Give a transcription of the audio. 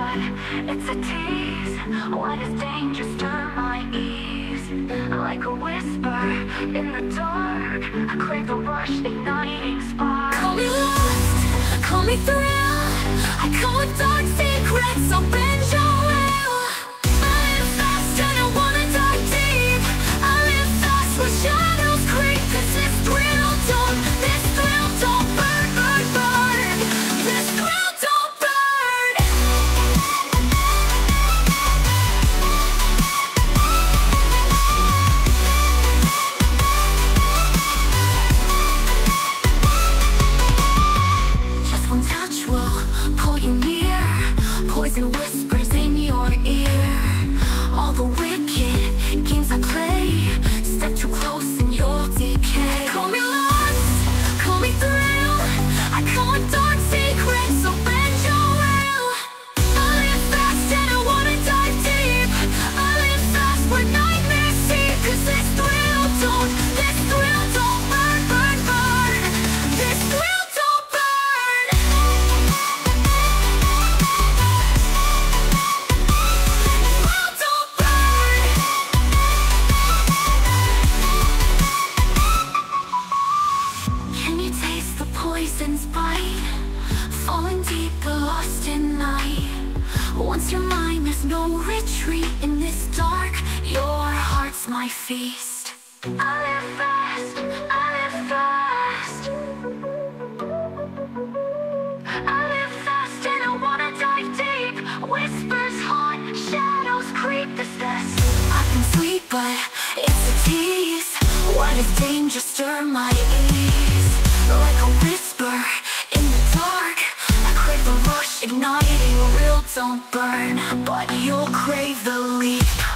It's a tease. What is danger stir my ease? Like a whisper in the dark. I crave the rush, igniting spark. Call me lost, call me thrill. I call it dark secrets. So bend your Falling deeper, lost in night. Once your mind, there's no retreat in this dark. Your heart's my feast. I live fast, I live fast. I live fast and I wanna dive deep. Whispers haunt, shadows creep. This best. I can sleep, but it's a tease. What is danger stir my igniting real don't burn, but you'll crave the leap.